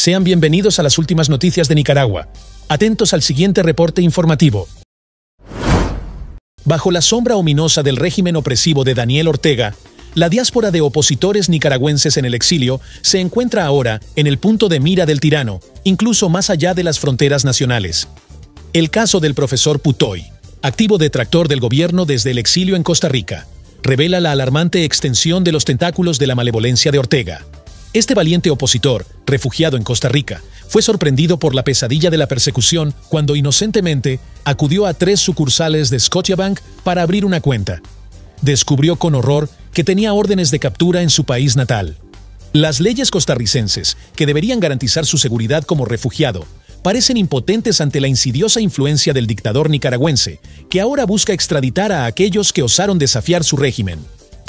Sean bienvenidos a las últimas noticias de Nicaragua. Atentos al siguiente reporte informativo. Bajo la sombra ominosa del régimen opresivo de Daniel Ortega, la diáspora de opositores nicaragüenses en el exilio se encuentra ahora en el punto de mira del tirano, incluso más allá de las fronteras nacionales. El caso del profesor Putoy, activo detractor del gobierno desde el exilio en Costa Rica, revela la alarmante extensión de los tentáculos de la malevolencia de Ortega. Este valiente opositor, refugiado en Costa Rica, fue sorprendido por la pesadilla de la persecución cuando inocentemente acudió a tres sucursales de Scotiabank para abrir una cuenta. Descubrió con horror que tenía órdenes de captura en su país natal. Las leyes costarricenses, que deberían garantizar su seguridad como refugiado, parecen impotentes ante la insidiosa influencia del dictador nicaragüense, que ahora busca extraditar a aquellos que osaron desafiar su régimen.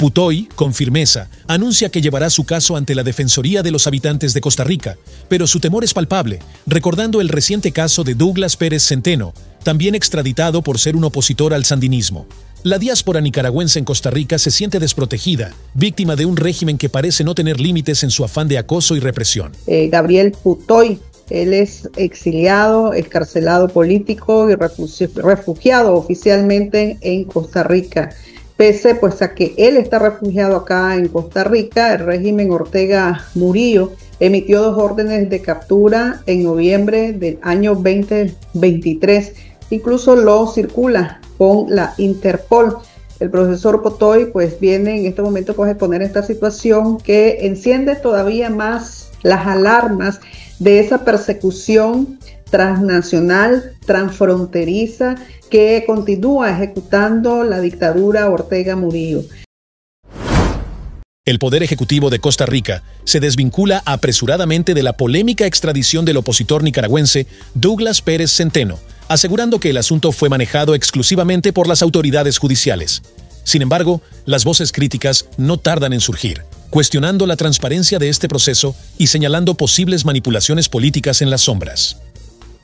Putoy, con firmeza, anuncia que llevará su caso ante la Defensoría de los Habitantes de Costa Rica, pero su temor es palpable, recordando el reciente caso de Douglas Pérez Centeno, también extraditado por ser un opositor al sandinismo. La diáspora nicaragüense en Costa Rica se siente desprotegida, víctima de un régimen que parece no tener límites en su afán de acoso y represión. Eh, Gabriel Putoy, él es exiliado, escarcelado político y refugiado oficialmente en Costa Rica. Pese pues a que él está refugiado acá en Costa Rica, el régimen Ortega Murillo emitió dos órdenes de captura en noviembre del año 2023. Incluso lo circula con la Interpol. El profesor Potoy pues viene en este momento pues, a exponer esta situación que enciende todavía más las alarmas de esa persecución transnacional, transfronteriza, que continúa ejecutando la dictadura Ortega Murillo. El Poder Ejecutivo de Costa Rica se desvincula apresuradamente de la polémica extradición del opositor nicaragüense Douglas Pérez Centeno, asegurando que el asunto fue manejado exclusivamente por las autoridades judiciales. Sin embargo, las voces críticas no tardan en surgir, cuestionando la transparencia de este proceso y señalando posibles manipulaciones políticas en las sombras.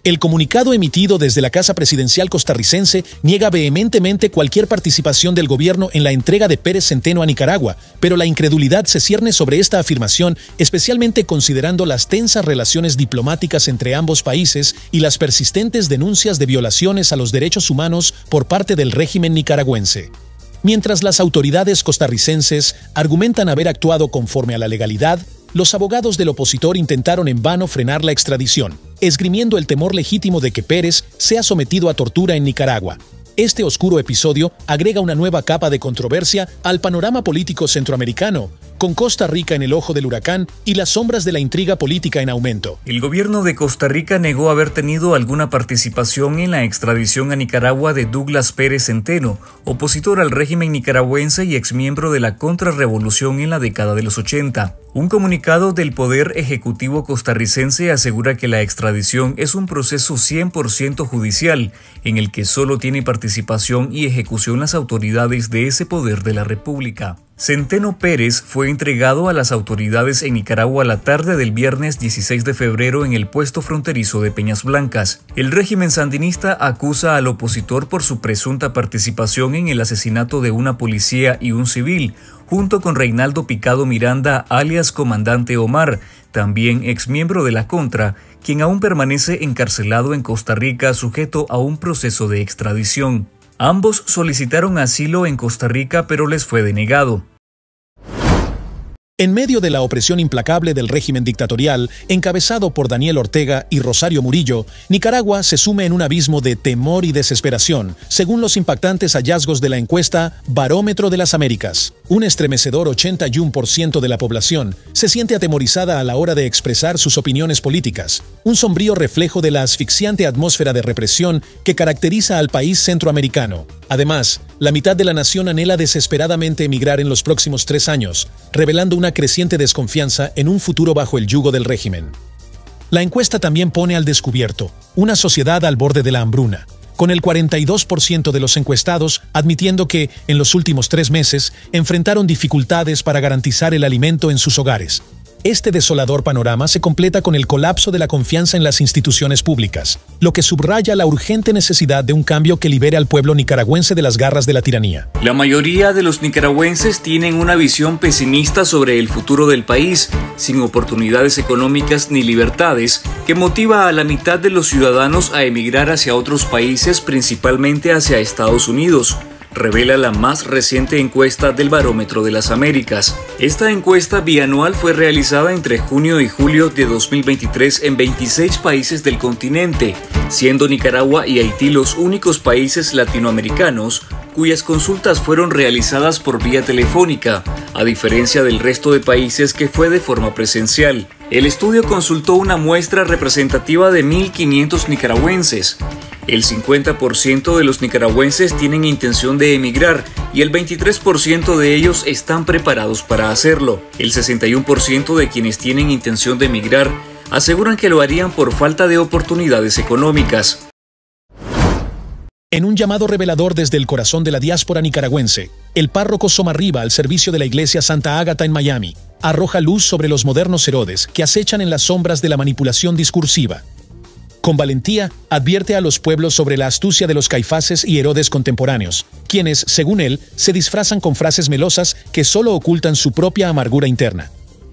El comunicado emitido desde la Casa Presidencial costarricense niega vehementemente cualquier participación del gobierno en la entrega de Pérez Centeno a Nicaragua, pero la incredulidad se cierne sobre esta afirmación, especialmente considerando las tensas relaciones diplomáticas entre ambos países y las persistentes denuncias de violaciones a los derechos humanos por parte del régimen nicaragüense. Mientras las autoridades costarricenses argumentan haber actuado conforme a la legalidad, los abogados del opositor intentaron en vano frenar la extradición, esgrimiendo el temor legítimo de que Pérez sea sometido a tortura en Nicaragua. Este oscuro episodio agrega una nueva capa de controversia al panorama político centroamericano, con Costa Rica en el ojo del huracán y las sombras de la intriga política en aumento. El gobierno de Costa Rica negó haber tenido alguna participación en la extradición a Nicaragua de Douglas Pérez Centeno, opositor al régimen nicaragüense y exmiembro de la contrarrevolución en la década de los 80. Un comunicado del Poder Ejecutivo costarricense asegura que la extradición es un proceso 100% judicial, en el que solo tiene participación y ejecución las autoridades de ese poder de la República. Centeno Pérez fue entregado a las autoridades en Nicaragua la tarde del viernes 16 de febrero en el puesto fronterizo de Peñas Blancas. El régimen sandinista acusa al opositor por su presunta participación en el asesinato de una policía y un civil, junto con Reinaldo Picado Miranda, alias Comandante Omar, también exmiembro de la Contra, quien aún permanece encarcelado en Costa Rica sujeto a un proceso de extradición. Ambos solicitaron asilo en Costa Rica pero les fue denegado. En medio de la opresión implacable del régimen dictatorial, encabezado por Daniel Ortega y Rosario Murillo, Nicaragua se sume en un abismo de temor y desesperación, según los impactantes hallazgos de la encuesta Barómetro de las Américas. Un estremecedor 81% de la población se siente atemorizada a la hora de expresar sus opiniones políticas, un sombrío reflejo de la asfixiante atmósfera de represión que caracteriza al país centroamericano. Además, la mitad de la nación anhela desesperadamente emigrar en los próximos tres años, revelando una creciente desconfianza en un futuro bajo el yugo del régimen. La encuesta también pone al descubierto una sociedad al borde de la hambruna, con el 42% de los encuestados admitiendo que, en los últimos tres meses, enfrentaron dificultades para garantizar el alimento en sus hogares. Este desolador panorama se completa con el colapso de la confianza en las instituciones públicas, lo que subraya la urgente necesidad de un cambio que libere al pueblo nicaragüense de las garras de la tiranía. La mayoría de los nicaragüenses tienen una visión pesimista sobre el futuro del país, sin oportunidades económicas ni libertades, que motiva a la mitad de los ciudadanos a emigrar hacia otros países, principalmente hacia Estados Unidos revela la más reciente encuesta del Barómetro de las Américas. Esta encuesta bianual fue realizada entre junio y julio de 2023 en 26 países del continente, siendo Nicaragua y Haití los únicos países latinoamericanos cuyas consultas fueron realizadas por vía telefónica, a diferencia del resto de países que fue de forma presencial. El estudio consultó una muestra representativa de 1.500 nicaragüenses, el 50% de los nicaragüenses tienen intención de emigrar y el 23% de ellos están preparados para hacerlo. El 61% de quienes tienen intención de emigrar aseguran que lo harían por falta de oportunidades económicas. En un llamado revelador desde el corazón de la diáspora nicaragüense, el párroco Somarriba al servicio de la iglesia Santa Ágata en Miami arroja luz sobre los modernos Herodes que acechan en las sombras de la manipulación discursiva, con valentía, advierte a los pueblos sobre la astucia de los caifaces y Herodes contemporáneos, quienes, según él, se disfrazan con frases melosas que solo ocultan su propia amargura interna.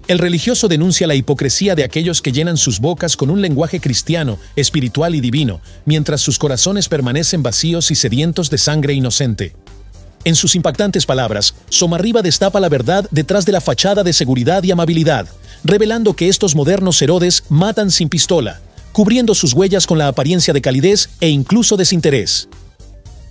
El religioso denuncia la hipocresía de aquellos que llenan sus bocas con un lenguaje cristiano, espiritual y divino, mientras sus corazones permanecen vacíos y sedientos de sangre inocente. En sus impactantes palabras, Somarriba destapa la verdad detrás de la fachada de seguridad y amabilidad, revelando que estos modernos Herodes matan sin pistola, cubriendo sus huellas con la apariencia de calidez e incluso desinterés.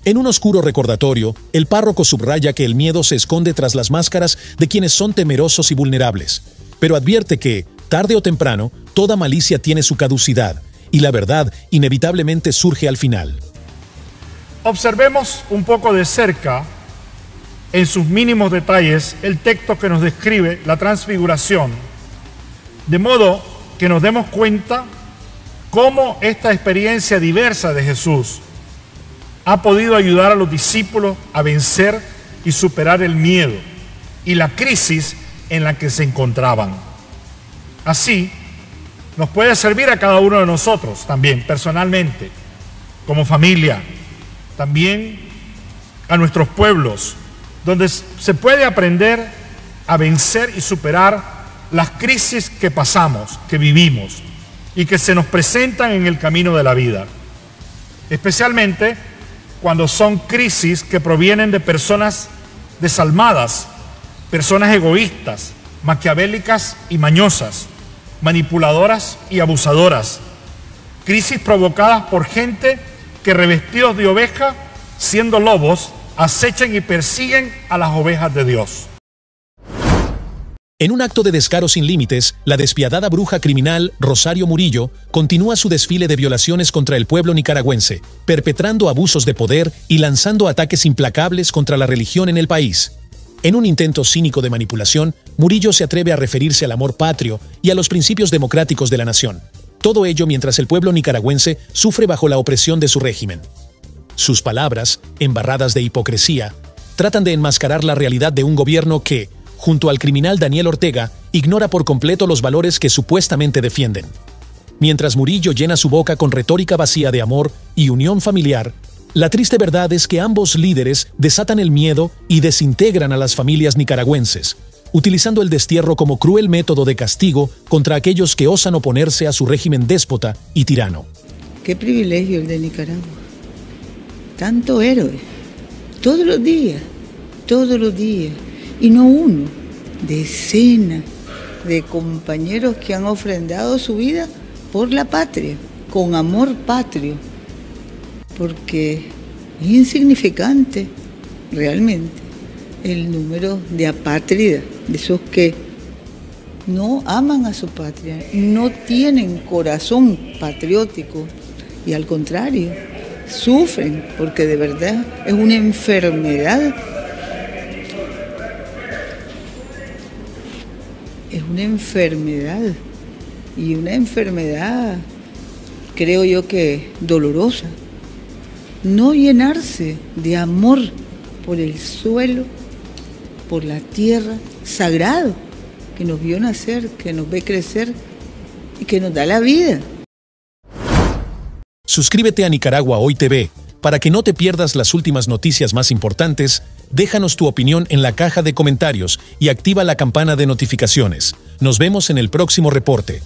En un oscuro recordatorio, el párroco subraya que el miedo se esconde tras las máscaras de quienes son temerosos y vulnerables, pero advierte que, tarde o temprano, toda malicia tiene su caducidad y la verdad inevitablemente surge al final. Observemos un poco de cerca, en sus mínimos detalles, el texto que nos describe la transfiguración, de modo que nos demos cuenta cómo esta experiencia diversa de Jesús ha podido ayudar a los discípulos a vencer y superar el miedo y la crisis en la que se encontraban. Así, nos puede servir a cada uno de nosotros también, personalmente, como familia, también a nuestros pueblos, donde se puede aprender a vencer y superar las crisis que pasamos, que vivimos y que se nos presentan en el camino de la vida. Especialmente cuando son crisis que provienen de personas desalmadas, personas egoístas, maquiavélicas y mañosas, manipuladoras y abusadoras. Crisis provocadas por gente que revestidos de oveja, siendo lobos, acechan y persiguen a las ovejas de Dios. En un acto de descaro sin límites, la despiadada bruja criminal Rosario Murillo continúa su desfile de violaciones contra el pueblo nicaragüense, perpetrando abusos de poder y lanzando ataques implacables contra la religión en el país. En un intento cínico de manipulación, Murillo se atreve a referirse al amor patrio y a los principios democráticos de la nación. Todo ello mientras el pueblo nicaragüense sufre bajo la opresión de su régimen. Sus palabras, embarradas de hipocresía, tratan de enmascarar la realidad de un gobierno que, junto al criminal Daniel Ortega, ignora por completo los valores que supuestamente defienden. Mientras Murillo llena su boca con retórica vacía de amor y unión familiar, la triste verdad es que ambos líderes desatan el miedo y desintegran a las familias nicaragüenses, utilizando el destierro como cruel método de castigo contra aquellos que osan oponerse a su régimen déspota y tirano. Qué privilegio el de Nicaragua. Tanto héroe. Todos los días, todos los días y no uno, decenas de compañeros que han ofrendado su vida por la patria, con amor patrio, porque es insignificante realmente el número de apátridas, de esos que no aman a su patria, no tienen corazón patriótico y al contrario, sufren porque de verdad es una enfermedad es una enfermedad y una enfermedad, creo yo que dolorosa. No llenarse de amor por el suelo, por la tierra, sagrado, que nos vio nacer, que nos ve crecer y que nos da la vida. Suscríbete a Nicaragua Hoy TV para que no te pierdas las últimas noticias más importantes. Déjanos tu opinión en la caja de comentarios y activa la campana de notificaciones. Nos vemos en el próximo reporte.